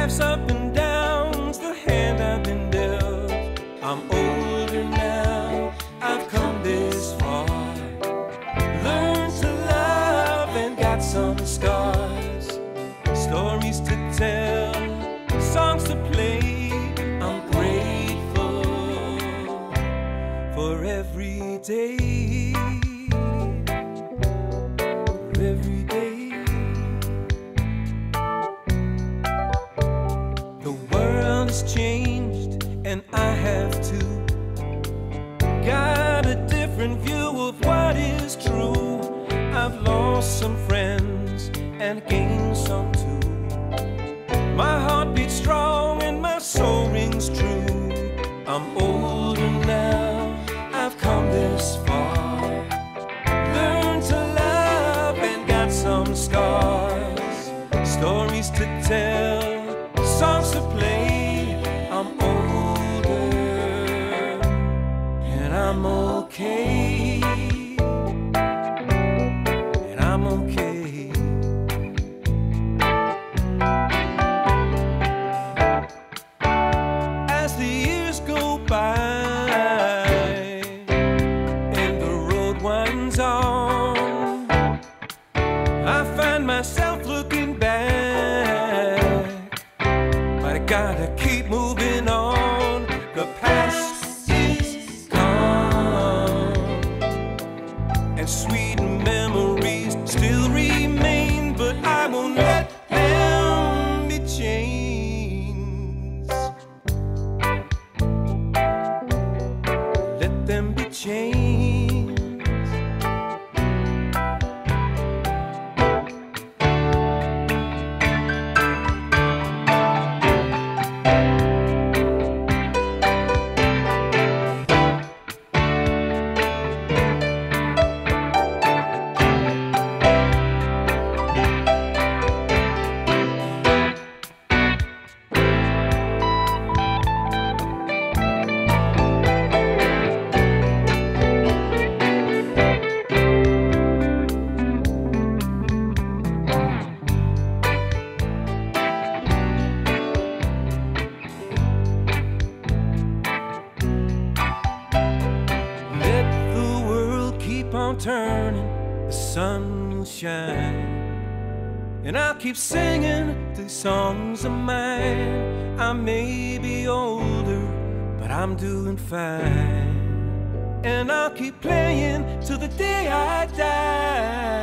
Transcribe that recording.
life's up and downs, the hand I've been dealt. I'm older now, I've come this far. Learned to love and got some scars. Stories to tell, songs to play. I'm grateful for every day. Changed, and I have to. Got a different view of what is true. I've lost some friends and gained some too. My heart beats strong and my soul I'm okay. As the years go by and the road winds on, I find myself Let them be chains. On turning, the sun will shine. And I'll keep singing these songs of mine. I may be older, but I'm doing fine. And I'll keep playing till the day I die.